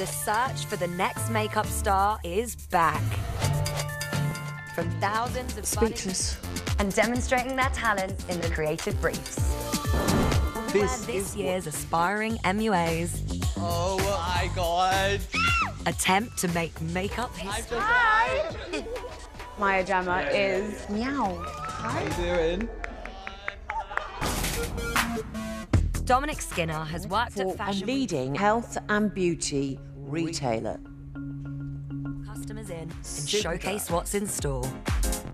The search for the next makeup star is back. From thousands of budding- Speechless. and demonstrating their talent in the creative briefs. This Where this is year's aspiring MUAs Oh my god. attempt to make makeup history. Hi. Maya Jama is Meow. How you doing? Dominic Skinner has worked for at a fashion leading health and beauty retailer. customers in and Super. showcase what's in store.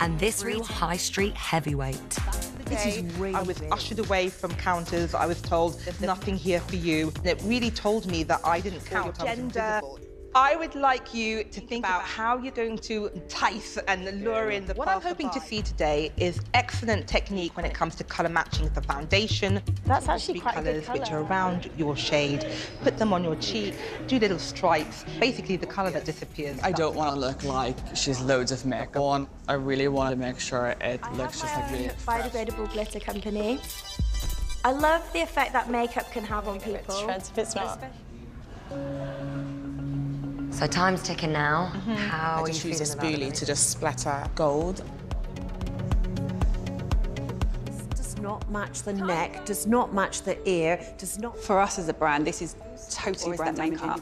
And this real high street heavyweight. This is really I was ushered away from counters. I was told there's nothing here for you. And it really told me that I didn't count. I was invisible. I would like you to think about how you're going to entice and lure in the What I'm hoping to see today is excellent technique when it comes to colour matching the foundation. That's actually Three quite a good colours which are around your shade. Put them on your cheek, do little stripes. Basically, the colour that disappears. I don't want to look like she's loads of makeup on. I really want to make sure it looks just like really fresh. biodegradable glitter company. I love the effect that makeup can have on people. shreds if it's not. So time's ticking now. Mm-hmm. How I are you just use feeling a spoolie to just splatter gold. does not match the neck, does not match the ear, does not For us as a brand, this is totally brand makeup.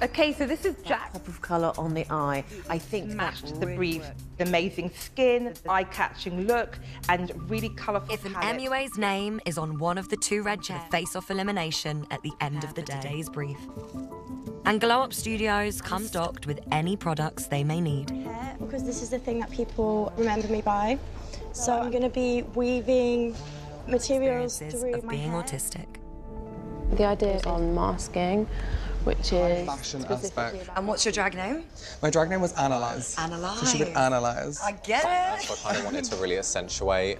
Okay, so this is Jack. pop of colour on the eye. I think that matched the really brief. works. The amazing skin, eye-catching look, and really colourful If an palette. MUA's name is on one of the two red chairs, face-off elimination at the end of the day's brief. And Glow Up Studios comes stocked with any products they may need. hair because this is the thing that people remember me by. So I'm going to be weaving materials Experiences through of my being hair. autistic. The idea is on masking, which is fashion aspect. about And what's your drag name? My drag name was Analyze. Analyze. So she would analyze. I get it. I kind of wanted to really accentuate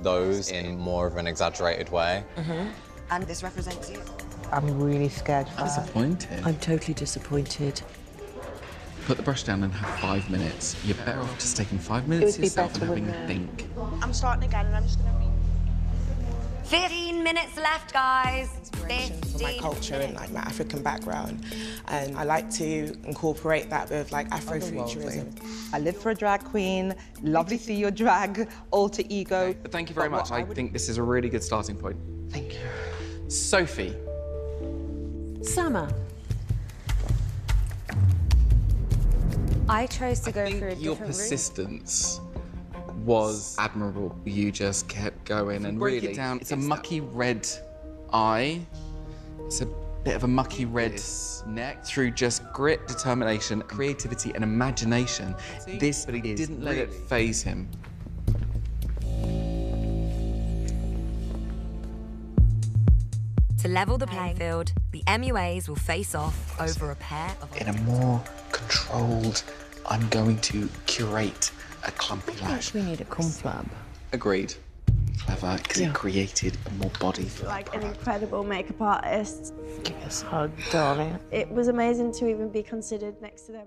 those in more of an exaggerated way. Mm-hmm. And this represents you. I'm really scared for her. Disappointed. I'm totally disappointed. Put the brush down and have five minutes. You're better off just taking five minutes would be yourself and better having with a think. I'm starting again and I'm just going to read. 15 minutes left, guys. Inspiration for my 15 culture and like my African background, and I like to incorporate that with like Afrofuturism. I live for a drag queen. Lovely to see your drag alter ego. But thank you very But much. what I would- think this is a really good starting point. Thank you. Sophie, Summer. I chose to I go think for a your different route. persistence was admirable. You just kept going and break it down. It's a mucky red eye. It's a bit of a mucky red neck through just grit, determination, creativity, and imagination. This, but he didn't let it faze him. To level the playing field, the MUAs will face off over a pair of In a more controlled, I'm going to curate a clumpy lash. we need a conflab. Agreed. Clever, because it created a more body feel. Like an incredible makeup artist. Give us a hug, darling. It was amazing to even be considered next to them.